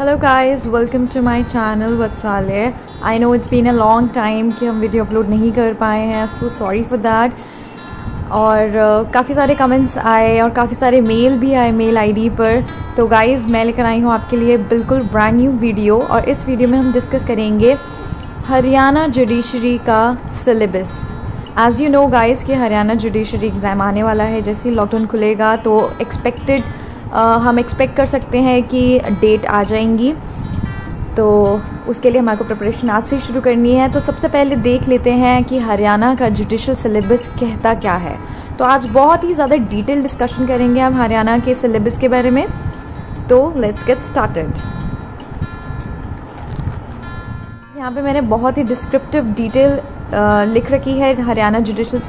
Hello guys welcome to my channel वत्साले I know it's been a long time कि हम video upload नहीं कर पाए हैं सो सॉरी फॉर दैट और uh, काफ़ी सारे कमेंट्स आए और काफ़ी सारे मेल भी आए मेल आईडी पर। तो गाइस मैं लेकर आई हूँ आपके लिए बिल्कुल ब्रांड न्यू वीडियो और इस वीडियो में हम डिस्कस करेंगे हरियाणा जुडिशरी का syllabus as you know guys कि हरियाणा जुडिशरी एग्ज़ाम आने वाला है। जैसे ही लॉकडाउन खुलेगा तो एक्सपेक्टेड हम एक्सपेक्ट कर सकते हैं कि डेट आ जाएँगी। तो उसके लिए हमारे को प्रिपरेशन आज से शुरू करनी है। तो सबसे पहले देख लेते हैं कि हरियाणा का जुडिशल सिलेबस कहता क्या है। तो आज बहुत ही ज़्यादा डिटेल डिस्कशन करेंगे हम हरियाणा के सिलेबस के बारे में। तो लेट्स गेट स्टार्टेड यहाँ पे मैंने बहुत ही डिस्क्रिप्टिव डिटेल लिख रखी है हरियाणा जुडिशल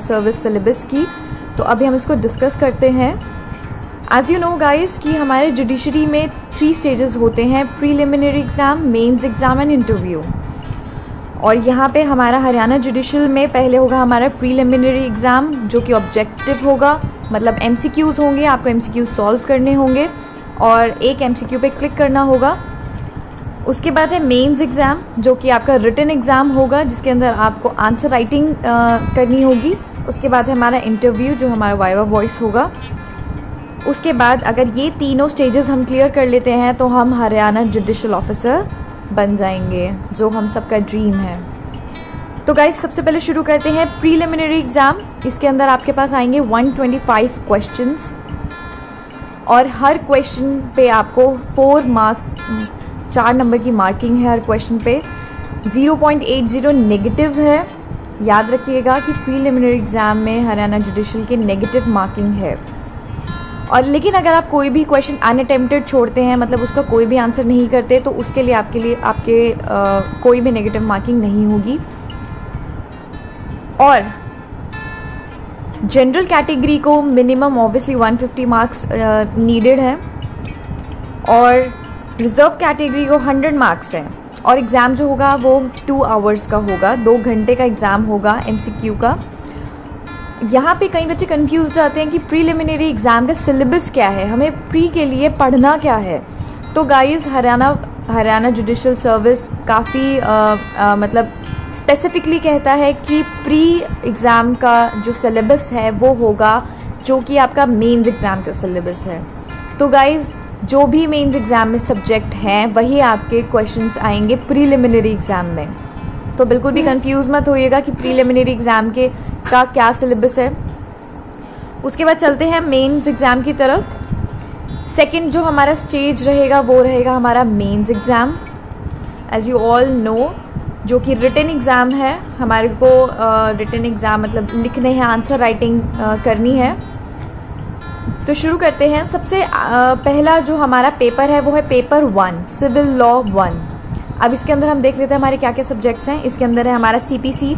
सर्विस सिलेबस की। तो अभी हम इसको डिस्कस करते हैं। एज़ यू नो गाइस कि हमारे जुडिशरी में थ्री स्टेजेस होते हैं preliminary exam mains exam and interview और यहाँ पे हमारा हरियाणा जुडिशल में पहले होगा हमारा प्रीलिमिनरी एग्ज़ाम जो कि ऑब्जेक्टिव होगा मतलब एम होंगे, आपको एम सॉल्व करने होंगे, और एक एम पे क्लिक करना होगा। उसके बाद है मेंस एग्ज़ाम जो कि आपका रिटर्न एग्ज़ाम होगा, जिसके अंदर आपको आंसर राइटिंग करनी होगी। उसके बाद है हमारा इंटरव्यू जो हमारा वाइवा वॉइस होगा। उसके बाद अगर ये तीनों स्टेजेस हम क्लियर कर लेते हैं तो हम हरियाणा जुडिशल ऑफिसर बन जाएँगे, जो हम सबका ड्रीम है। तो गाइज़ सबसे पहले शुरू करते हैं प्रीलिमिनरी एग्ज़ाम इसके अंदर आपके पास आएँगे 125 क्वेश्चंस और हर क्वेश्चन पे आपको फोर मार्क चार नंबर की मार्किंग है हर क्वेश्चन पे। 0.80 नेगेटिव है। याद रखिएगा कि प्रीलिमिनरी एग्ज़ाम में हरियाणा जुडिशल की नेगेटिव मार्किंग है। और लेकिन अगर आप कोई भी क्वेश्चन अनअटेम्प्टेड छोड़ते हैं मतलब उसका कोई भी आंसर नहीं करते तो उसके लिए आपके लिए आपके आ, कोई भी नेगेटिव मार्किंग नहीं होगी। और जनरल कैटेगरी को मिनिमम ऑब्वियसली 150 मार्क्स नीडेड है। और रिज़र्व कैटेगरी को 100 मार्क्स है। और एग्ज़ाम जो होगा वो टू आवर्स का होगा दो घंटे का एग्ज़ाम होगा एमसीक्यू का। यहाँ पे कई बच्चे कंफ्यूज जाते हैं कि प्रीलिमिनरी एग्ज़ाम का सिलेबस क्या है? हमें प्री के लिए पढ़ना क्या है? तो guys Haryana Haryana judicial service काफ़ी मतलब स्पेसिफिकली कहता है कि प्री एग्ज़ाम का जो सिलेबस है वो होगा जो कि आपका मेंस एग्ज़ाम का सिलेबस है। तो गाइस जो भी मेंस एग्ज़ाम में सब्जेक्ट हैं वही आपके क्वेश्चंस आएँगे प्रीलिमिनरी एग्ज़ाम में। तो बिल्कुल भी कंफ्यूज मत होइएगा कि प्रीलिमिनरी एग्ज़ाम के का क्या सिलेबस है। उसके बाद चलते हैं मेंस एग्ज़ाम की तरफ़। सेकंड जो हमारा स्टेज रहेगा वो रहेगा हमारा mains exam as you all know जो कि रिटर्न एग्ज़ाम है हमारे को रिटर्न uh, एग्ज़ाम मतलब लिखने हैं आंसर राइटिंग करनी है। तो शुरू करते हैं। सबसे आ, पहला जो हमारा पेपर है वो है paper one civil law one अब इसके अंदर हम देख लेते हैं हमारे क्या क्या सब्जेक्ट्स हैं। इसके अंदर है हमारा CPC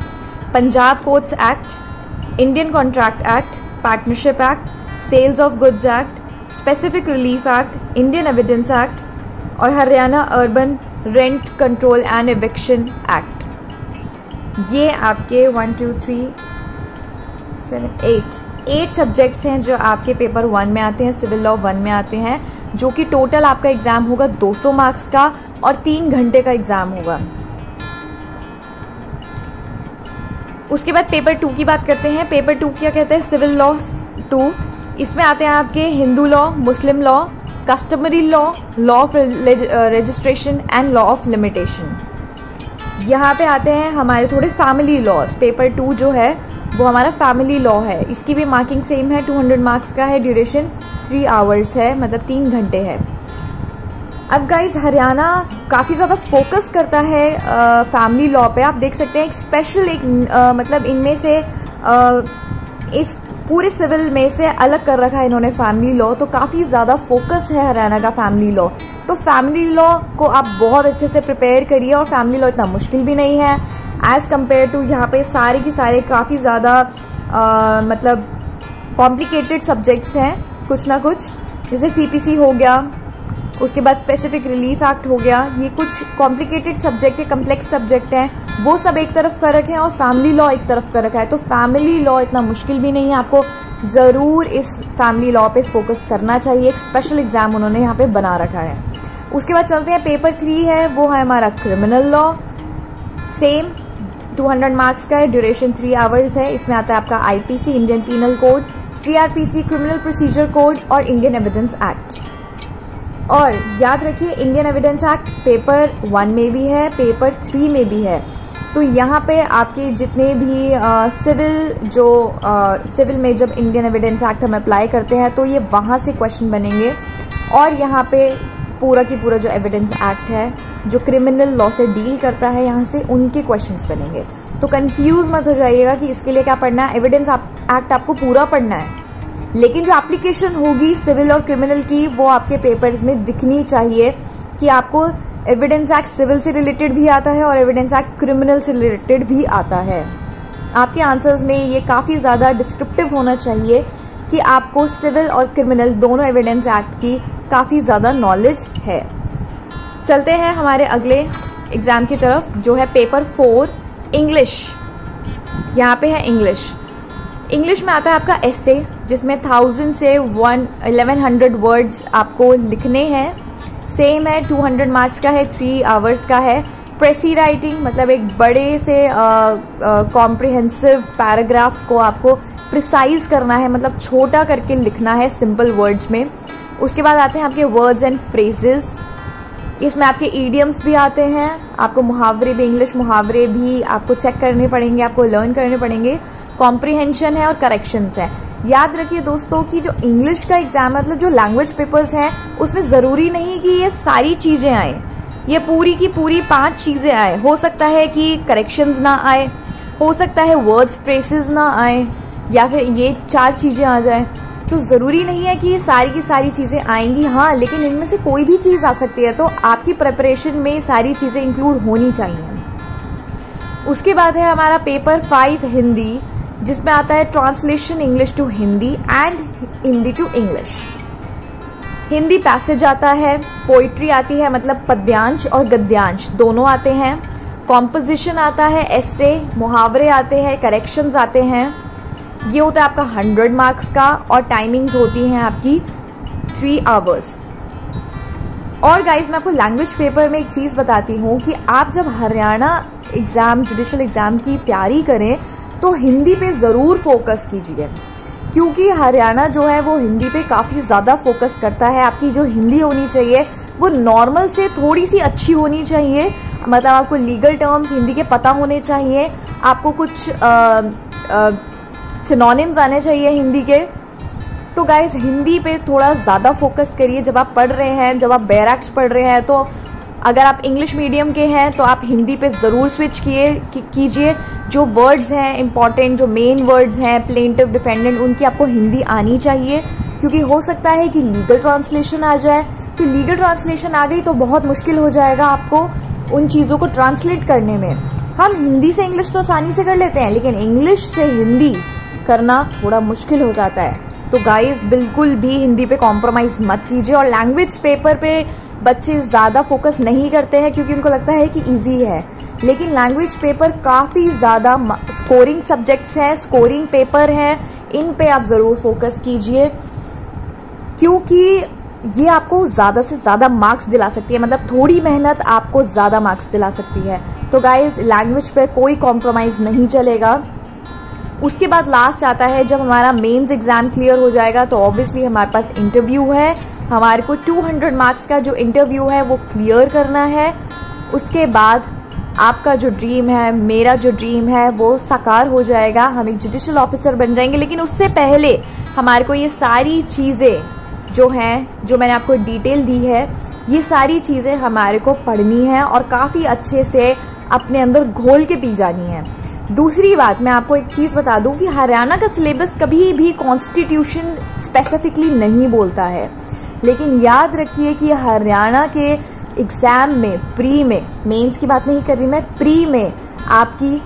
Punjab courts act Indian contract act partnership act sales of goods act specific relief act Indian evidence act और Haryana urban rent control and eviction act ये आपके one two three seven eight eight subjects हैं जो आपके paper one में आते हैं civil law one में आते हैं, जो कि टोटल आपका एग्ज़ाम होगा 200 मार्क्स का और तीन घंटे का एग्ज़ाम होगा। उसके बाद पेपर टू की बात करते हैं। पेपर टू क्या कहते हैं? सिविल लॉ टू इसमें आते हैं आपके Hindu law Muslim law customary law law of registration and law of limitation यहाँ पे आते हैं हमारे थोड़े फैमिली लॉज पेपर टू जो है, वो हमारा फैमिली लॉ है। इसकी भी मार्किंग सेम है। 200 मार्क्स का है ड्यूरेशन थ्री आवर्स है मतलब तीन घंटे है। अब गाइज़ हरियाणा काफ़ी ज़्यादा फोकस करता है फैमिली लॉ पे। आप देख सकते हैं एक स्पेशल एक आ, मतलब इनमें से आ, इस पूरे सिविल में से अलग कर रखा है इन्होंने फैमिली लॉ तो काफ़ी ज़्यादा फोकस है हरियाणा का फैमिली लॉ तो फैमिली लॉ को आप बहुत अच्छे से प्रिपेयर करिए और फैमिली लॉ इतना मुश्किल भी नहीं है। एज़ कंपेयर टू यहाँ पे सारे के सारे काफ़ी ज़्यादा मतलब कॉम्प्लिकेटेड सब्जेक्ट्स हैं कुछ ना कुछ। जैसे सीपीसी हो गया उसके बाद स्पेसिफिक रिलीफ एक्ट हो गया। ये कुछ कॉम्प्लिकेटेड सब्जेक्ट है कम्प्लेक्स सब्जेक्ट हैं। वो सब एक तरफ़ कर रखे हैं और फैमिली लॉ एक तरफ़ कर रखा है। तो फैमिली लॉ इतना मुश्किल भी नहीं है। आपको ज़रूर इस फैमिली लॉ पे फोकस करना चाहिए। एक स्पेशल एग्ज़ाम उन्होंने यहाँ पे बना रखा है। उसके बाद चलते हैं। पेपर थ्री है। वो है हमारा क्रिमिनल लॉ सेम 200 मार्क्स का है। ड्यूरेशन थ्री आवर्स है। इसमें आता है आपका IPC Indian penal code CRPC criminal procedure code और इंडियन एविडेंस एक्ट और याद रखिए Indian evidence act paper one में भी है पेपर थ्री में भी है। तो यहाँ पे आपके जितने भी आ, सिविल जो आ, सिविल में जब इंडियन एविडेंस एक्ट हम अप्लाई करते हैं तो ये वहाँ से क्वेश्चन बनेंगे। और यहाँ पे पूरा की पूरा जो एविडेंस एक्ट है जो क्रिमिनल लॉ से डील करता है यहाँ से उनके क्वेश्चंस बनेंगे। तो कंफ्यूज मत हो जाइएगा कि इसके लिए क्या पढ़ना है। एविडेंस एक्ट आपको पूरा पढ़ना है। लेकिन जो एप्लीकेशन होगी सिविल और क्रिमिनल की, वो आपके पेपर्स में दिखनी चाहिए कि आपको एविडेंस एक्ट सिविल से रिलेटेड भी आता है और एविडेंस एक्ट क्रिमिनल से रिलेटेड भी आता है। आपके आंसर्स में ये काफ़ी ज़्यादा डिस्क्रिप्टिव होना चाहिए कि आपको सिविल और क्रिमिनल दोनों एविडेंस एक्ट की काफ़ी ज़्यादा नॉलेज है। चलते हैं हमारे अगले एग्ज़ाम की तरफ़, जो है पेपर फोर इंग्लिश यहाँ पे है इंग्लिश इंग्लिश में आता है आपका एसे जिसमें थाउज़ेंड से वन इलेवन हंड्रेड वर्ड्स आपको लिखने हैं। सेम है टू हंड्रेड मार्क्स का है थ्री आवर्स का है। प्रेसी राइटिंग मतलब एक बड़े से कॉम्प्रिहेंसिव पैराग्राफ को आपको प्रिसाइज करना है मतलब छोटा करके लिखना है सिंपल वर्ड्स में। उसके बाद आते हैं आपके वर्ड्स एंड फ्रेजेस इसमें आपके ईडियम्स भी आते हैं। आपको मुहावरे भी इंग्लिश मुहावरे भी आपको चेक करने पड़ेंगे, आपको लर्न करने पड़ेंगे। कॉम्प्रिहेंशन है और करेक्शंस है। याद रखिए दोस्तों कि जो इंग्लिश का एग्ज़ाम मतलब जो लैंग्वेज पेपर्स हैं, उसमें ज़रूरी नहीं कि ये सारी चीज़ें आए। ये पूरी की पूरी पाँच चीज़ें आए। हो सकता है कि करेक्शंस ना आए, हो सकता है वर्ड्स फ्रेसेस ना आए, या फिर ये चार चीज़ें आ जाए। तो ज़रूरी नहीं है कि ये सारी की सारी चीज़ें आएँगी हाँ लेकिन इनमें से कोई भी चीज़ आ सकती है तो आपकी प्रिपरेशन में सारी चीज़ें इंक्लूड होनी चाहिए। उसके बाद है हमारा पेपर फाइव हिंदी। जिसमें आता है translation English to Hindi and Hindi to English. Hindi passage आता है पोइट्री आती है मतलब पद्यांश और गद्यांश, दोनों आते हैं। कॉम्पोजिशन आता है एसे मुहावरे आते हैं करेक्शंस आते हैं। ये होता है आपका हंड्रेड मार्क्स का और टाइमिंग्स होती हैं आपकी थ्री आवर्स और गाइज़ मैं आपको लैंग्वेज पेपर में एक चीज़ बताती हूँ कि आप जब हरियाणा एग्ज़ाम जुडिशल एग्ज़ाम की तैयारी करें तो हिंदी पे ज़रूर फोकस कीजिए। क्योंकि हरियाणा जो है, वो हिंदी पे काफ़ी ज़्यादा फोकस करता है। आपकी जो हिंदी होनी चाहिए, वो नॉर्मल से थोड़ी सी अच्छी होनी चाहिए। मतलब आपको लीगल टर्म्स हिंदी के पता होने चाहिए। आपको कुछ सिनोनिम्स आने चाहिए हिंदी के। तो गाइज़ हिंदी पे थोड़ा ज़्यादा फोकस करिए। जब आप पढ़ रहे हैं, जब आप बैरक्स पढ़ रहे हैं तो अगर आप इंग्लिश मीडियम के हैं तो आप हिंदी पे ज़रूर स्विच किए कीजिए। जो वर्ड्स हैं इंपॉर्टेंट जो मेन वर्ड्स हैं प्लेंटिव डिफेंडेंट उनकी आपको हिंदी आनी चाहिए। क्योंकि हो सकता है कि लीगल ट्रांसलेशन आ जाए। तो लीगल ट्रांसलेशन आ गई तो बहुत मुश्किल हो जाएगा आपको उन चीज़ों को ट्रांसलेट करने में। हम हिंदी से इंग्लिश तो आसानी से कर लेते हैं, लेकिन इंग्लिश से हिंदी करना थोड़ा मुश्किल हो जाता है। तो गाइस बिल्कुल भी हिंदी पे कॉम्प्रोमाइज मत कीजिए और लैंग्वेज पेपर पे बच्चे ज़्यादा फोकस नहीं करते हैं क्योंकि उनको लगता है कि इजी है। लेकिन लैंग्वेज पेपर काफ़ी ज़्यादा स्कोरिंग सब्जेक्ट्स हैं स्कोरिंग पेपर हैं, इन पे आप ज़रूर फोकस कीजिए। क्योंकि ये आपको ज़्यादा से ज़्यादा मार्क्स दिला सकती है। मतलब थोड़ी मेहनत आपको ज़्यादा मार्क्स दिला सकती है। तो गाइज़ लैंग्वेज पे कोई कॉम्प्रोमाइज़ नहीं चलेगा। उसके बाद लास्ट आता है जब हमारा मेंस एग्ज़ाम क्लियर हो जाएगा तो ऑब्वियसली हमारे पास इंटरव्यू है। हमारे को 200 मार्क्स का जो इंटरव्यू है वो क्लियर करना है। उसके बाद आपका जो ड्रीम है, मेरा जो ड्रीम है, वो साकार हो जाएगा। हम एक जुडिशल ऑफिसर बन जाएँगे। लेकिन उससे पहले हमारे को ये सारी चीज़ें जो हैं, जो मैंने आपको डिटेल दी है, ये सारी चीज़ें हमारे को पढ़नी है और काफ़ी अच्छे से अपने अंदर घोल के पी जानी है। दूसरी बात, मैं आपको एक चीज़ बता दूँ कि हरियाणा का सिलेबस कभी भी कॉन्स्टिट्यूशन स्पेसिफिकली नहीं बोलता है। लेकिन याद रखिए कि हरियाणा के एग्ज़ाम में प्री में मेंस की बात नहीं कर रही मैं प्री में आपकी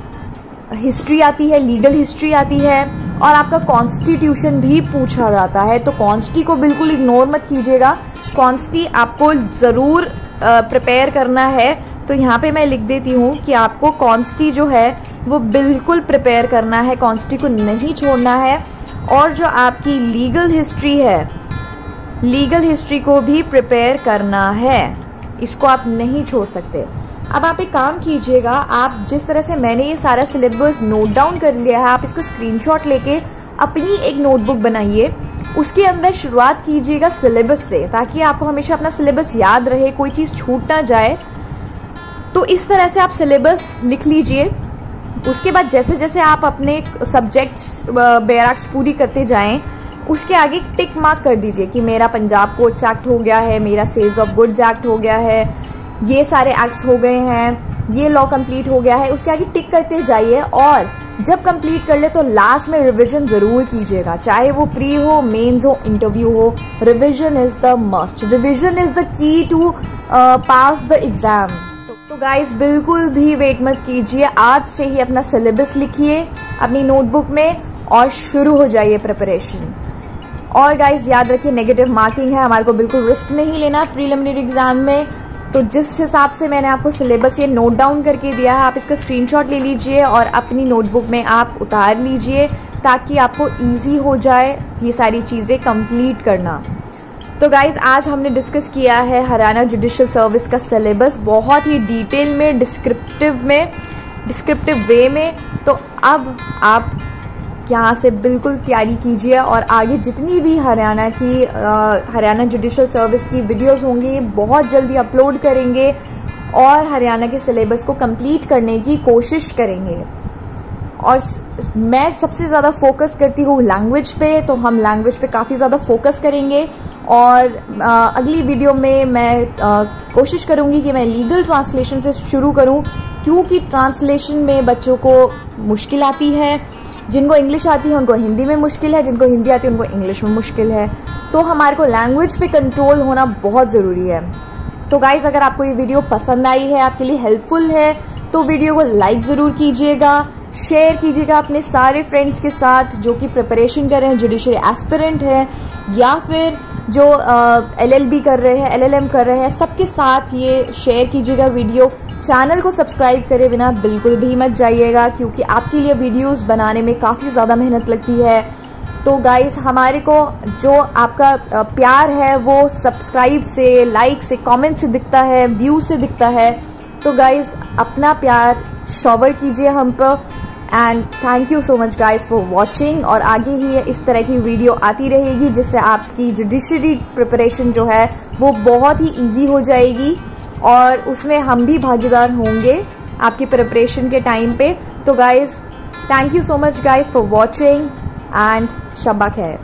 हिस्ट्री आती है लीगल हिस्ट्री आती है और आपका कॉन्स्टिट्यूशन भी पूछा जाता है। तो कॉन्स्टी को बिल्कुल इग्नोर मत कीजिएगा। कॉन्स्टी आपको ज़रूर प्रिपेयर करना है। तो यहाँ पे मैं लिख देती हूँ कि आपको कॉन्स्टी जो है, वो बिल्कुल प्रिपेयर करना है। कॉन्स्टी को नहीं छोड़ना है। और जो आपकी लीगल हिस्ट्री है लीगल हिस्ट्री को भी प्रिपेयर करना है। इसको आप नहीं छोड़ सकते। अब आप एक काम कीजिएगा, आप जिस तरह से मैंने ये सारा सिलेबस नोट डाउन कर लिया है, आप इसको स्क्रीनशॉट लेके अपनी एक नोटबुक बनाइए। उसके अंदर शुरुआत कीजिएगा सिलेबस से, ताकि आपको हमेशा अपना सिलेबस याद रहे, कोई चीज़ छूट ना जाए। तो इस तरह से आप सिलेबस लिख लीजिए। उसके बाद जैसे जैसे आप अपने सब्जेक्ट्स बैराक्स पूरी करते जाएँ उसके आगे टिक मार्क कर दीजिए कि मेरा पंजाब कोर्ट्स एक्ट हो गया है, मेरा सेल्स ऑफ़ गुड्स एक्ट हो गया है, ये सारे एक्ट्स हो गए हैं, ये लॉ कंप्लीट हो गया है, उसके आगे टिक करते जाइए और जब कंप्लीट कर ले तो लास्ट में रिवीजन ज़रूर कीजिएगा, चाहे वो प्री हो मेंस हो इंटरव्यू हो revision is the must revision is the key to pass the exam तो गाइस बिल्कुल भी वेट मत कीजिए, आज से ही अपना सिलेबस लिखिए, अपनी नोटबुक में और शुरू हो जाइए प्रिपरेशन और गाइज़ याद रखिए नेगेटिव मार्किंग है, हमारे को बिल्कुल रिस्क नहीं लेना प्रीलिमिनरी एग्ज़ाम में। तो जिस हिसाब से मैंने आपको सिलेबस ये नोट डाउन करके दिया है, आप इसका स्क्रीनशॉट ले लीजिए और अपनी नोटबुक में आप उतार लीजिए ताकि आपको इजी हो जाए ये सारी चीज़ें कंप्लीट करना। तो गाइज़ आज हमने डिस्कस किया है हरियाणा जुडिशल सर्विस का सिलेबस बहुत ही डिटेल में डिस्क्रिप्टिव में डिस्क्रिप्टिव वे में। तो अब आप यहाँ से बिल्कुल तैयारी कीजिए और आगे जितनी भी हरियाणा की हरियाणा जुडिशल सर्विस की वीडियोस होंगी बहुत जल्दी अपलोड करेंगे और हरियाणा के सिलेबस को कंप्लीट करने की कोशिश करेंगे। और मैं सबसे ज़्यादा फोकस करती हूँ लैंग्वेज पे तो हम लैंग्वेज पे काफ़ी ज़्यादा फोकस करेंगे और आ, अगली वीडियो में मैं आ, कोशिश करूँगी कि मैं लीगल ट्रांसलेशन से शुरू करूँ क्योंकि ट्रांसलेशन में बच्चों को मुश्किल आती है। जिनको इंग्लिश आती है, उनको हिंदी में मुश्किल है, जिनको हिंदी आती है, उनको इंग्लिश में मुश्किल है। तो हमारे को लैंग्वेज पे कंट्रोल होना बहुत ज़रूरी है। तो गाइज़ अगर आपको ये वीडियो पसंद आई है, आपके लिए हेल्पफुल है तो वीडियो को लाइक ज़रूर कीजिएगा। शेयर कीजिएगा अपने सारे फ्रेंड्स के साथ जो कि प्रिपरेशन कर रहे हैं जुडिशरी एस्पिरेंट है, या फिर जो एलएलबी कर रहे हैं एलएलएम कर रहे हैं, सबके साथ ये शेयर कीजिएगा वीडियो चैनल को सब्सक्राइब करे बिना बिल्कुल भी मत जाइएगा, क्योंकि आपके लिए वीडियोस बनाने में काफ़ी ज़्यादा मेहनत लगती है। तो गाइस हमारे को जो आपका प्यार है, वो सब्सक्राइब से लाइक से कमेंट से दिखता है व्यू से दिखता है। तो गाइस अपना प्यार शॉवर कीजिए हम पर। And thank you so much guys for watching और आगे ही इस तरह की वीडियो आती रहेगी, जिससे आपकी जुडिशरी प्रिपरेशन जो है, वो बहुत ही ईजी हो जाएगी। और उसमें हम भी भागीदार होंगे आपकी प्रिपरेशन के टाइम पे। तो guys thank you so much guys for watching and शब्बा खैर